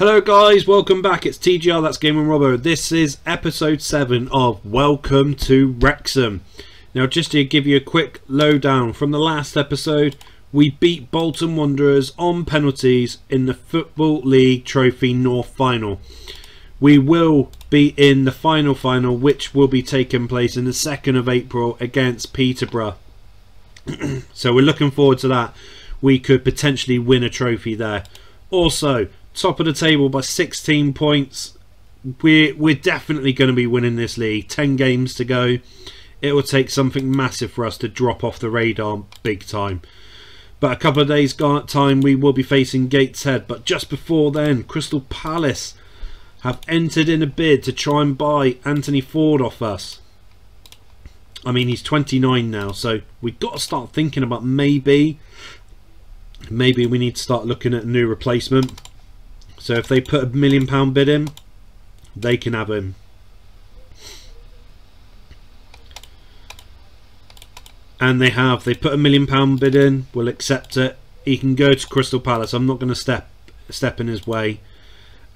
Hello guys, welcome back. It's TGR, that's Gaming Robo. This is episode 7 of Welcome to Wrexham. Now just to give you a quick lowdown from the last episode, we beat Bolton Wanderers on penalties in the Football League Trophy North Final. We will be in the final final which will be taking place in the 2nd of April against Peterborough. so we're looking forward to that. We could potentially win a trophy there. Also, top of the table by 16 points. We're, we're definitely going to be winning this league. 10 games to go. It will take something massive for us to drop off the radar big time. But a couple of days time we will be facing Gateshead. But just before then, Crystal Palace have entered in a bid to try and buy Anthony Forde off us. I mean, he's 29 now, so we've got to start thinking about maybe, maybe we need to start looking at a new replacement. So if they put a million pound bid in, they can have him. And they have. They put a million pound bid in. We'll accept it. He can go to Crystal Palace. I'm not going to step step in his way.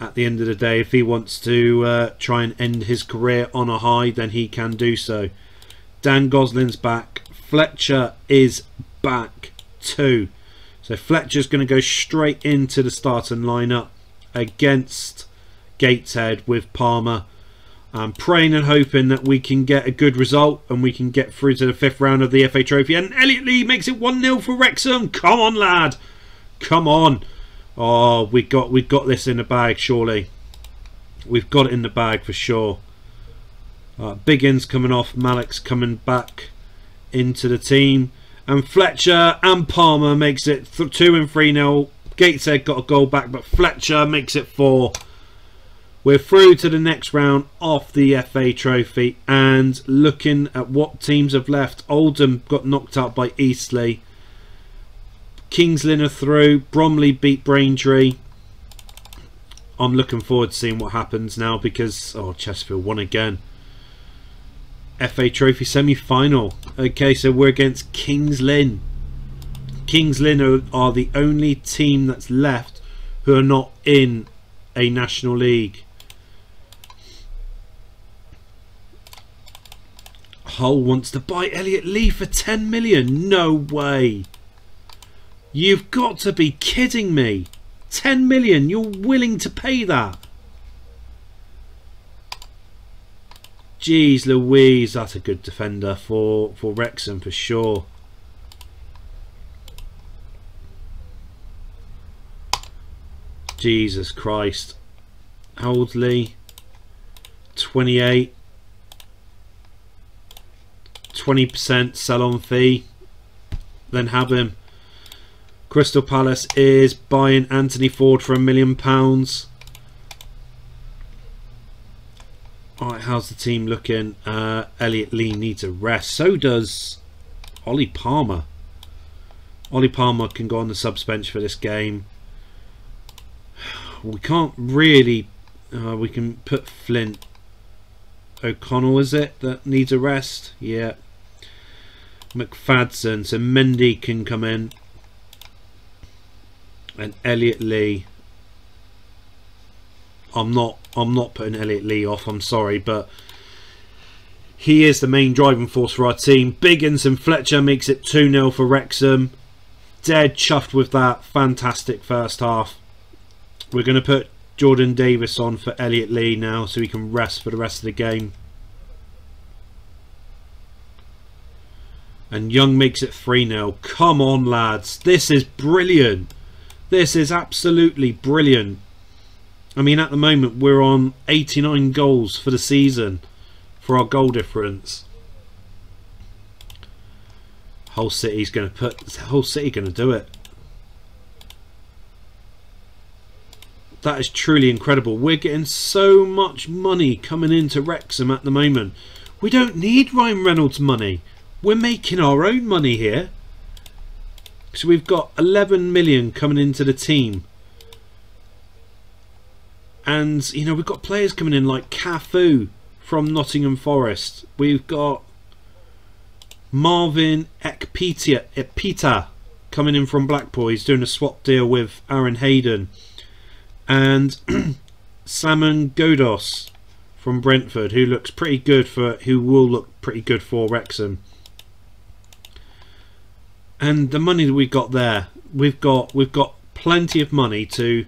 At the end of the day, if he wants to uh, try and end his career on a high, then he can do so. Dan Gosling's back. Fletcher is back too. So Fletcher's going to go straight into the starting lineup against Gateshead with Palmer. I'm praying and hoping that we can get a good result and we can get through to the fifth round of the FA Trophy. And Elliot Lee makes it 1-0 for Wrexham. Come on, lad. Come on. Oh, we got we got this in the bag, surely. We've got it in the bag for sure. Uh, Biggins coming off, Malik's coming back into the team. And Fletcher and Palmer makes it 2 and 3 0 Gateshead got a goal back, but Fletcher makes it four. We're through to the next round of the FA Trophy and looking at what teams have left. Oldham got knocked out by Eastleigh. Kings Lynn are through. Bromley beat Braintree. I'm looking forward to seeing what happens now because oh Chesterfield won again. FA Trophy semi-final. Okay, so we're against Kings Lynn. Kings Lynn are, are the only team that's left who are not in a National League. Hull wants to buy Elliot Lee for 10 million. No way. You've got to be kidding me. 10 million. You're willing to pay that. Jeez Louise, that's a good defender for, for Wrexham for sure. Jesus Christ. Holdley. 28. 20% sell on fee. Then have him. Crystal Palace is buying Anthony Forde for a million pounds. Alright, how's the team looking? Uh, Elliot Lee needs a rest. So does Ollie Palmer. Ollie Palmer can go on the subs bench for this game we can't really uh, we can put Flint O'Connell is it that needs a rest? Yeah. McFadden so Mendy can come in. And Elliot Lee. I'm not I'm not putting Elliot Lee off I'm sorry but he is the main driving force for our team. Biggins and Fletcher makes it 2-0 for Wrexham. Dead chuffed with that fantastic first half we're going to put Jordan Davis on for Elliot Lee now so he can rest for the rest of the game. And Young makes it 3-0. Come on, lads. This is brilliant. This is absolutely brilliant. I mean, at the moment, we're on 89 goals for the season for our goal difference. Hull City's going to put... Hull City going to do it. That is truly incredible. We're getting so much money coming into Wrexham at the moment. We don't need Ryan Reynolds money. We're making our own money here. So we've got 11 million coming into the team. And, you know, we've got players coming in like Cafu from Nottingham Forest. We've got Marvin Ekpiteta coming in from Blackpool. He's doing a swap deal with Aaron Hayden. And Saman Ghoddos from Brentford, who looks pretty good for, who will look pretty good for Wrexham. And the money that we got there, we've got we've got plenty of money to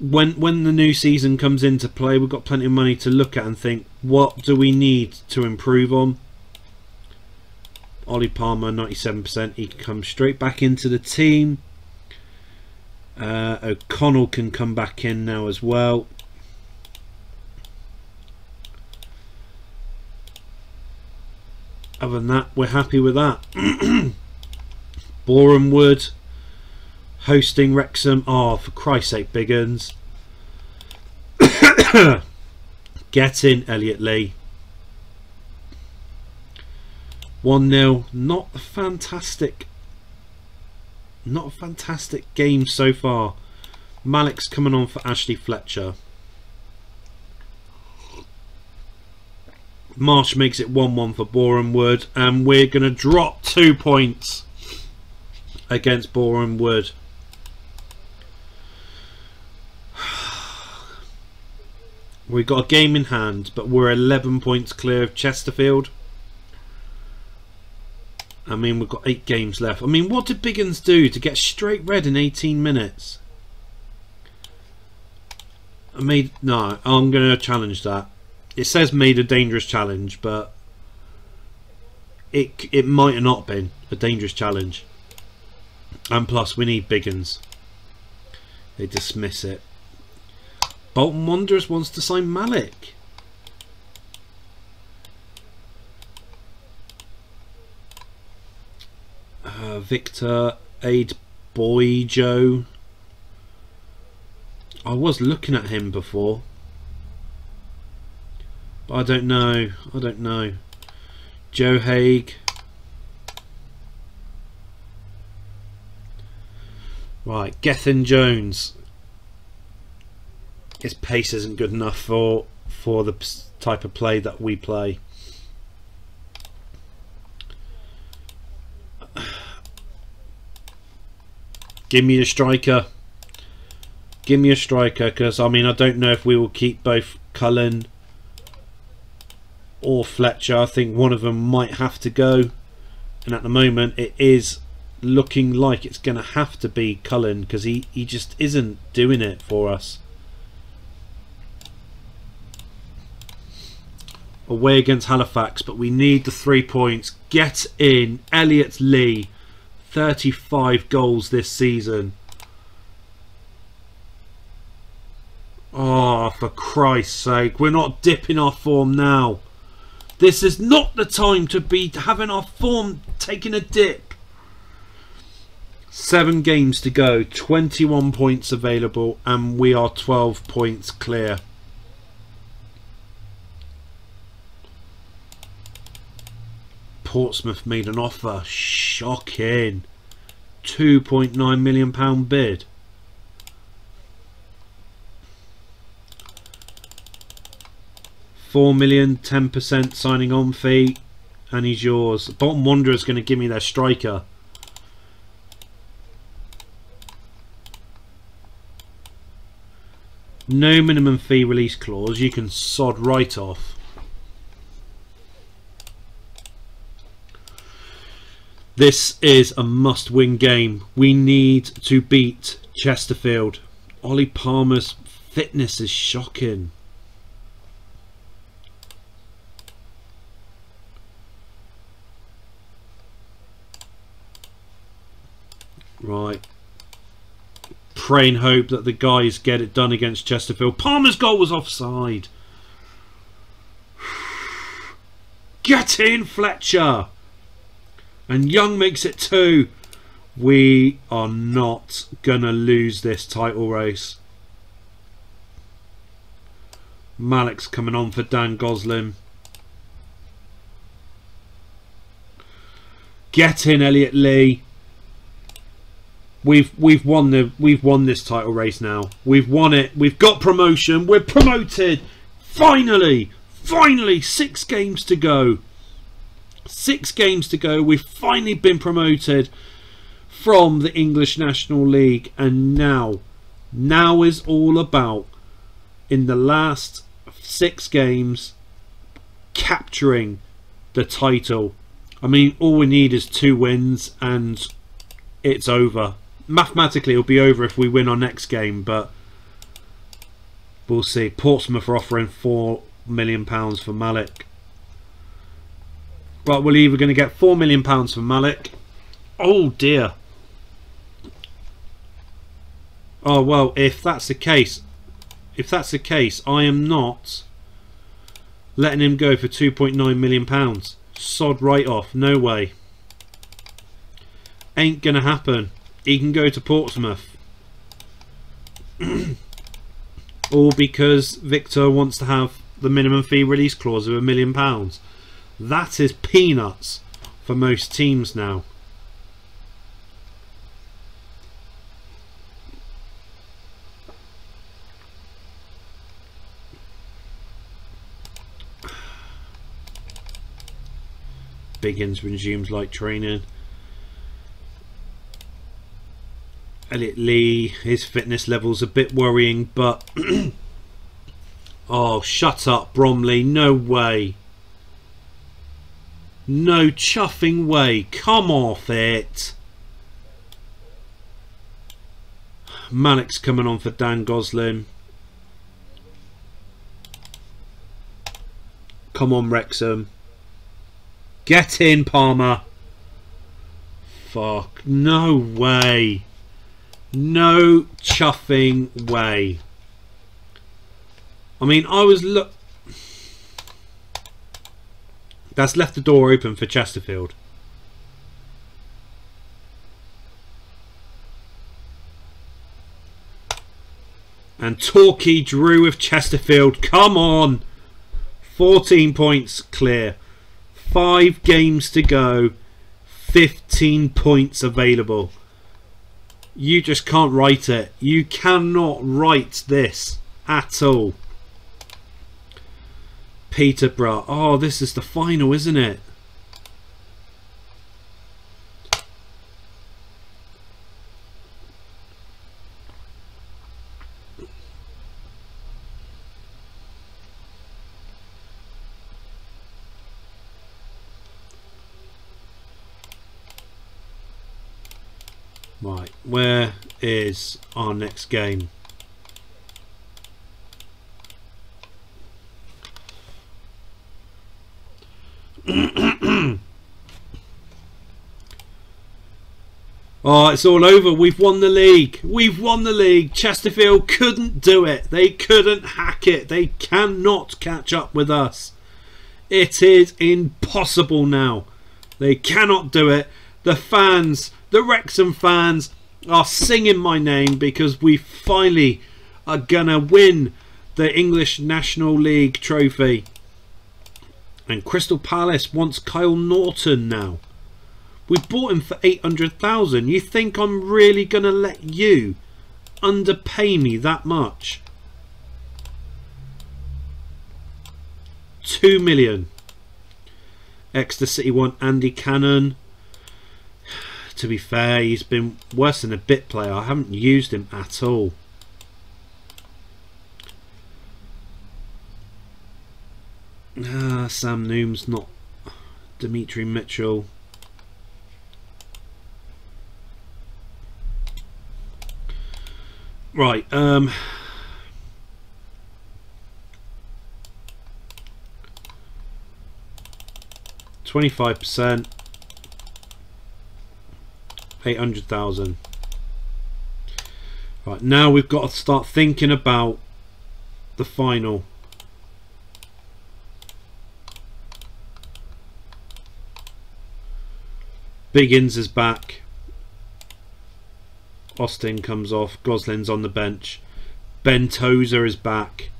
when when the new season comes into play, we've got plenty of money to look at and think, what do we need to improve on? Ollie Palmer, 97%. He can come straight back into the team. Uh, O'Connell can come back in now as well. Other than that, we're happy with that. Boreham Wood hosting Wrexham. Oh, for Christ's sake, Biggins. Get in, Elliot Lee. 1 0. Not a fantastic. Not a fantastic game so far. Malik's coming on for Ashley Fletcher. Marsh makes it 1 1 for Boreham Wood, and we're going to drop two points against Boreham Wood. We've got a game in hand, but we're 11 points clear of Chesterfield. I mean, we've got eight games left. I mean, what did Biggins do to get straight red in 18 minutes? I made... No, I'm going to challenge that. It says made a dangerous challenge, but... It, it might have not been a dangerous challenge. And plus, we need Biggins. They dismiss it. Bolton Wanderers wants to sign Malik. Uh, Victor Aid Boy Joe. I was looking at him before. But I don't know. I don't know. Joe Haig. Right, Gethin Jones his pace isn't good enough for for the type of play that we play. Give me a striker. Give me a striker because I mean I don't know if we will keep both Cullen or Fletcher. I think one of them might have to go. And at the moment it is looking like it's going to have to be Cullen because he, he just isn't doing it for us. away against Halifax, but we need the three points. Get in. Elliot Lee, 35 goals this season. Oh, for Christ's sake, we're not dipping our form now. This is not the time to be having our form taking a dip. Seven games to go, 21 points available, and we are 12 points clear. Portsmouth made an offer. Shocking. £2.9 million bid. Four million, ten percent signing on fee, and he's yours. Bolton Wanderers going to give me their striker. No minimum fee release clause. You can sod right off. This is a must win game. We need to beat Chesterfield. Ollie Palmer's fitness is shocking. Right. Pray and hope that the guys get it done against Chesterfield. Palmer's goal was offside. Get in, Fletcher and Young makes it two. We are not gonna lose this title race. Malik's coming on for Dan Gosling. Get in, Elliot Lee. We've we've won the we've won this title race now. We've won it. We've got promotion. We're promoted. Finally, finally, six games to go. Six games to go. We've finally been promoted from the English National League, and now Now is all about in the last six games capturing the title. I mean, all we need is two wins and it's over. Mathematically, it'll be over if we win our next game, but we'll see. Portsmouth are offering four million pounds for Malik. But we're either going to get four million pounds for Malik. Oh dear. Oh well, if that's the case, if that's the case, I am not letting him go for 2.9 million pounds. Sod right off. No way. Ain't gonna happen. He can go to Portsmouth. All because Victor wants to have the minimum fee release clause of a million pounds. That is peanuts for most teams now. Biggins resumes light training. Elliot Lee, his fitness level's a bit worrying, but oh, shut up, Bromley! No way, no chuffing way! Come off it. Malik's coming on for Dan Gosling. Come on, Wrexham. Get in, Palmer. Fuck. No way. No chuffing way. I mean, I was look. That's left the door open for Chesterfield. And Torquay drew with Chesterfield. Come on. 14 points clear. Five games to go. 15 points available. You just can't write it. You cannot write this at all. Peterborough. Oh, this is the final, isn't it? Right, where is our next game? oh, it's all over. We've won the league. We've won the league. Chesterfield couldn't do it. They couldn't hack it. They cannot catch up with us. It is impossible now. They cannot do it. The fans the Wrexham fans are singing my name because we finally are gonna win the English National League trophy. And Crystal Palace wants Kyle Norton now. We bought him for 800,000. You think I'm really going to let you underpay me that much? 2 million. Exeter City want Andy Cannon to be fair, he's been worse than a bit player. I haven't used him at all. Ah, Sam Noom's not Demetri Mitchell. Right, um... Twenty-five percent. 800,000. Right, now we've got to start thinking about the final. Biggins is back. Austin comes off. Gosling's on the bench. Ben Tozer is back.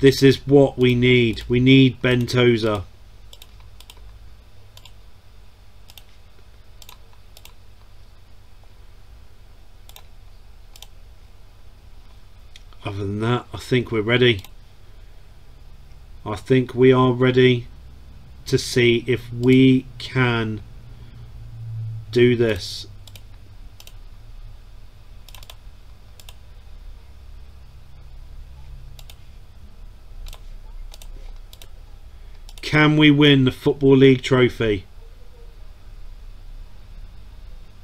This is what we need. We need Ben Tozer. other than that I think we're ready I think we are ready to see if we can do this Can we win the Football League trophy?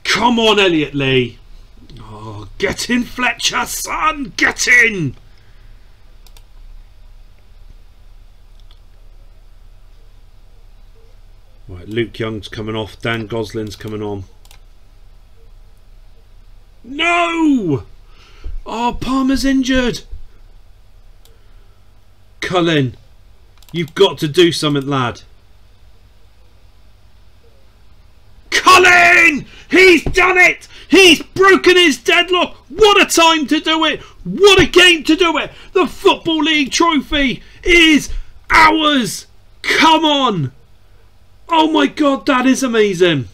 Come on, Elliot Lee. Oh, get in, Fletcher, son, get in. Luke Young's coming off. Dan Gosling's coming on. No! Oh, Palmer's injured. Cullen, you've got to do something, lad. Cullen! He's done it! He's broken his deadlock! What a time to do it! What a game to do it! The Football League trophy is ours! Come on! Oh my god, that is amazing!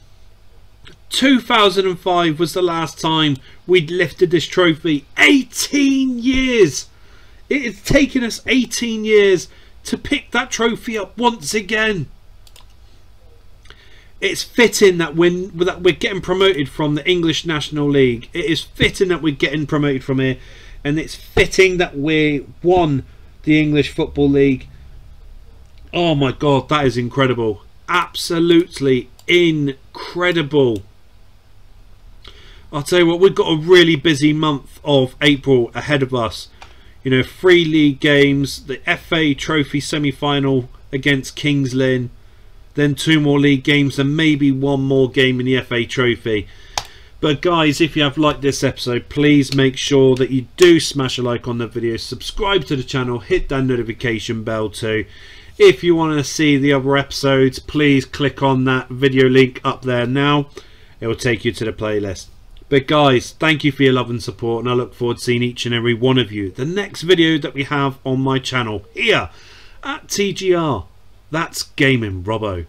2005 was the last time we'd lifted this trophy. 18 years! It has taken us 18 years to pick that trophy up once again. It's fitting that we're, that we're getting promoted from the English National League. It is fitting that we're getting promoted from here. And it's fitting that we won the English Football League. Oh my God, that is incredible. Absolutely incredible. I'll tell you what, we've got a really busy month of April ahead of us. You know, three league games, the FA Trophy semi-final against Kings Lynn, then two more league games and maybe one more game in the FA Trophy. But guys, if you have liked this episode, please make sure that you do smash a like on the video, subscribe to the channel, hit that notification bell too. If you want to see the other episodes, please click on that video link up there now. It will take you to the playlist. But guys, thank you for your love and support and I look forward to seeing each and every one of you. The next video that we have on my channel here at TGR. That's Gaming Robo.